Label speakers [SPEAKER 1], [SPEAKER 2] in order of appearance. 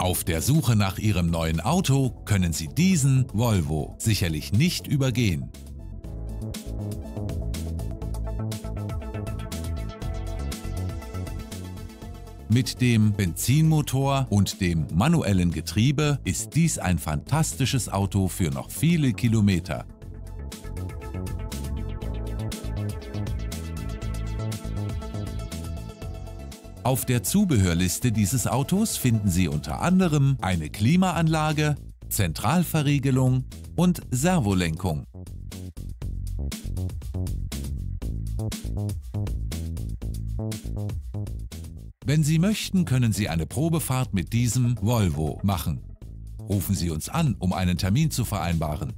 [SPEAKER 1] Auf der Suche nach Ihrem neuen Auto können Sie diesen Volvo sicherlich nicht übergehen. Mit dem Benzinmotor und dem manuellen Getriebe ist dies ein fantastisches Auto für noch viele Kilometer. Auf der Zubehörliste dieses Autos finden Sie unter anderem eine Klimaanlage, Zentralverriegelung und Servolenkung. Wenn Sie möchten, können Sie eine Probefahrt mit diesem Volvo machen. Rufen Sie uns an, um einen Termin zu vereinbaren.